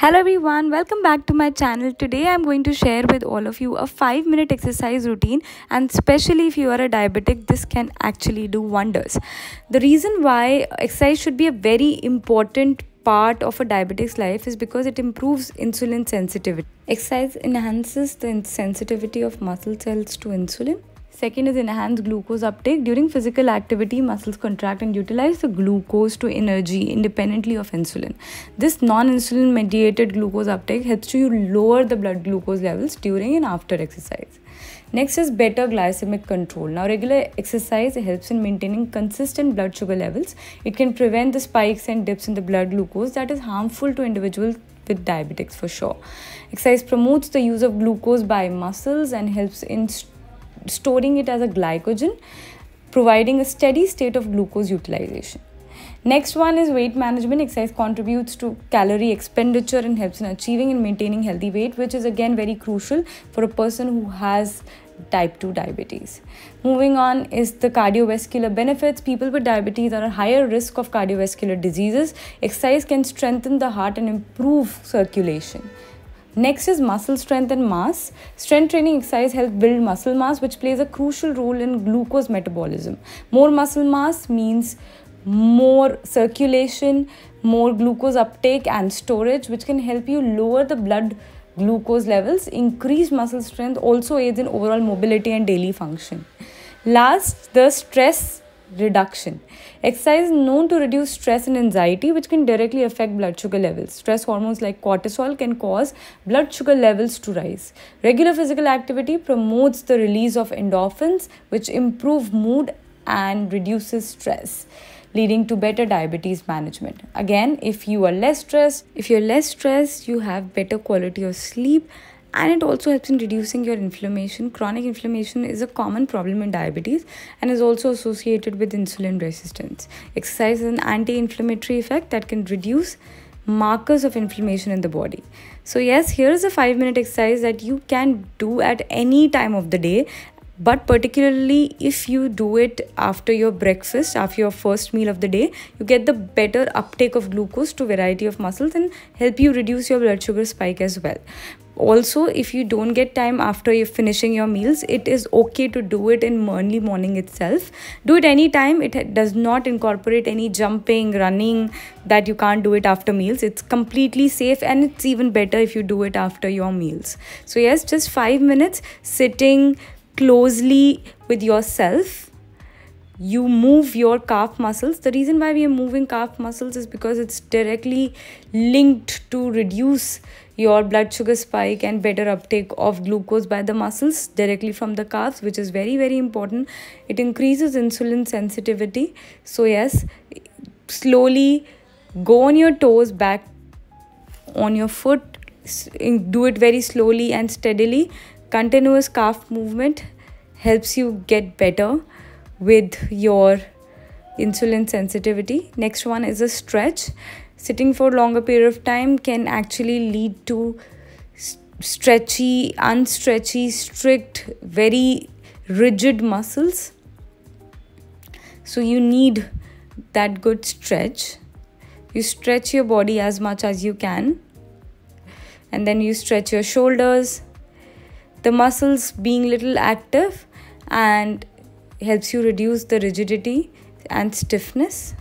Hello everyone, welcome back to my channel. Today I'm going to share with all of you a 5 minute exercise routine and especially if you are a diabetic this can actually do wonders. The reason why exercise should be a very important part of a diabetic's life is because it improves insulin sensitivity. Exercise enhances the sensitivity of muscle cells to insulin Second is enhanced glucose uptake. During physical activity, muscles contract and utilize the glucose to energy independently of insulin. This non insulin mediated glucose uptake helps to lower the blood glucose levels during and after exercise. Next is better glycemic control. Now, regular exercise helps in maintaining consistent blood sugar levels. It can prevent the spikes and dips in the blood glucose that is harmful to individuals with diabetics for sure. Exercise promotes the use of glucose by muscles and helps in storing it as a glycogen, providing a steady state of glucose utilization. Next one is weight management. Exercise contributes to calorie expenditure and helps in achieving and maintaining healthy weight, which is again very crucial for a person who has type 2 diabetes. Moving on is the cardiovascular benefits. People with diabetes are at higher risk of cardiovascular diseases. Exercise can strengthen the heart and improve circulation. Next is muscle strength and mass. Strength training exercise help build muscle mass, which plays a crucial role in glucose metabolism. More muscle mass means more circulation, more glucose uptake and storage, which can help you lower the blood glucose levels. Increased muscle strength also aids in overall mobility and daily function. Last, the stress reduction. Exercise is known to reduce stress and anxiety, which can directly affect blood sugar levels. Stress hormones like cortisol can cause blood sugar levels to rise. Regular physical activity promotes the release of endorphins, which improve mood and reduces stress leading to better diabetes management again if you are less stressed if you're less stressed you have better quality of sleep and it also helps in reducing your inflammation. Chronic inflammation is a common problem in diabetes and is also associated with insulin resistance. Exercise has an anti inflammatory effect that can reduce markers of inflammation in the body. So, yes, here is a 5 minute exercise that you can do at any time of the day. But particularly if you do it after your breakfast, after your first meal of the day, you get the better uptake of glucose to variety of muscles and help you reduce your blood sugar spike as well. Also if you don't get time after you're finishing your meals it is okay to do it in early morning itself. Do it anytime it does not incorporate any jumping running that you can't do it after meals. It's completely safe and it's even better if you do it after your meals. So yes just 5 minutes sitting closely with yourself. You move your calf muscles. The reason why we are moving calf muscles is because it's directly linked to reduce your blood sugar spike and better uptake of glucose by the muscles directly from the calves which is very very important. It increases insulin sensitivity. So yes slowly go on your toes back on your foot do it very slowly and steadily continuous calf movement helps you get better with your insulin sensitivity. Next one is a stretch. Sitting for a longer period of time can actually lead to stretchy, unstretchy, strict, very rigid muscles. So you need that good stretch. You stretch your body as much as you can. And then you stretch your shoulders. The muscles being little active and helps you reduce the rigidity and stiffness.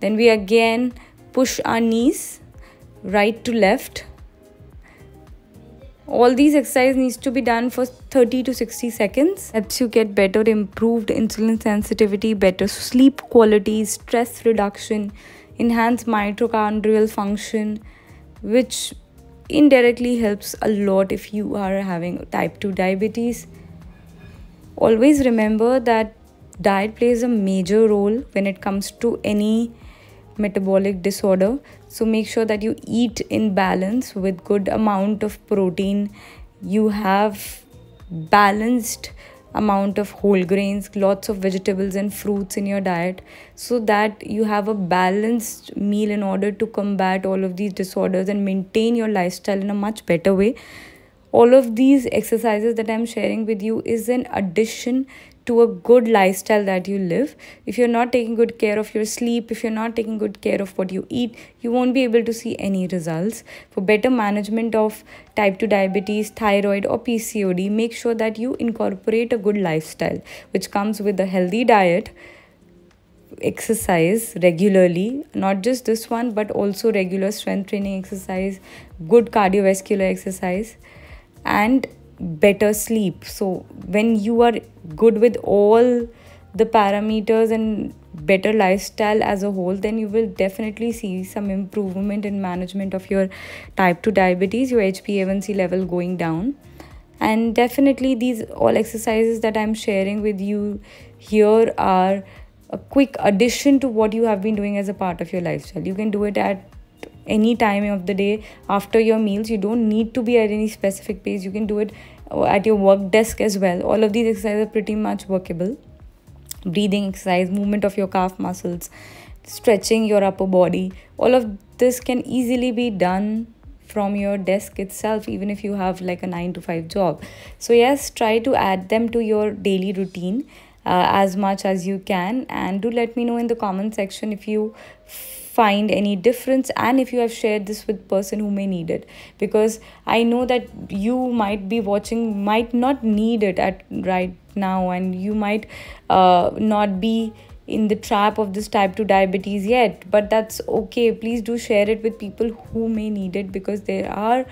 Then we again push our knees right to left. All these exercises needs to be done for 30 to 60 seconds. Helps you get better improved insulin sensitivity, better sleep quality, stress reduction, enhanced mitochondrial function, which indirectly helps a lot if you are having type 2 diabetes. Always remember that diet plays a major role when it comes to any metabolic disorder. So make sure that you eat in balance with good amount of protein. You have balanced amount of whole grains lots of vegetables and fruits in your diet. So that you have a balanced meal in order to combat all of these disorders and maintain your lifestyle in a much better way. All of these exercises that i'm sharing with you is an addition to a good lifestyle that you live. If you're not taking good care of your sleep if you're not taking good care of what you eat you won't be able to see any results. For better management of type 2 diabetes thyroid or pcod make sure that you incorporate a good lifestyle which comes with a healthy diet exercise regularly not just this one but also regular strength training exercise good cardiovascular exercise and better sleep. So when you are good with all the parameters and better lifestyle as a whole then you will definitely see some improvement in management of your type 2 diabetes your hba1c level going down. And definitely these all exercises that i'm sharing with you here are a quick addition to what you have been doing as a part of your lifestyle. You can do it at any time of the day after your meals. You don't need to be at any specific pace. You can do it uh, at your work desk as well. All of these exercises are pretty much workable. Breathing exercise movement of your calf muscles stretching your upper body. All of this can easily be done from your desk itself even if you have like a 9 to 5 job. So yes try to add them to your daily routine uh, as much as you can. And do let me know in the comment section if you find any difference and if you have shared this with person who may need it. Because i know that you might be watching might not need it at right now and you might uh, not be in the trap of this type 2 diabetes yet. But that's okay. Please do share it with people who may need it because there are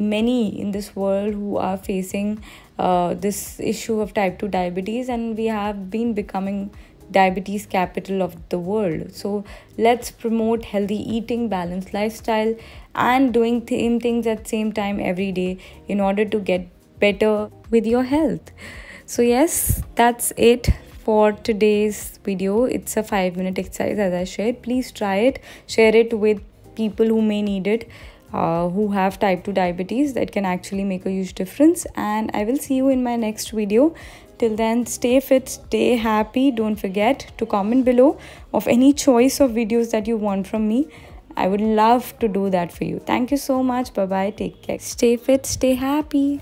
many in this world who are facing uh, this issue of type 2 diabetes and we have been becoming diabetes capital of the world. So let's promote healthy eating, balanced lifestyle, and doing same things at same time every day in order to get better with your health. So yes, that's it for today's video. It's a five minute exercise as I shared. Please try it. Share it with people who may need it. Uh, who have type 2 diabetes that can actually make a huge difference and i will see you in my next video Till then, stay fit, stay happy. Don't forget to comment below of any choice of videos that you want from me. I would love to do that for you. Thank you so much. Bye bye. Take care. Stay fit, stay happy.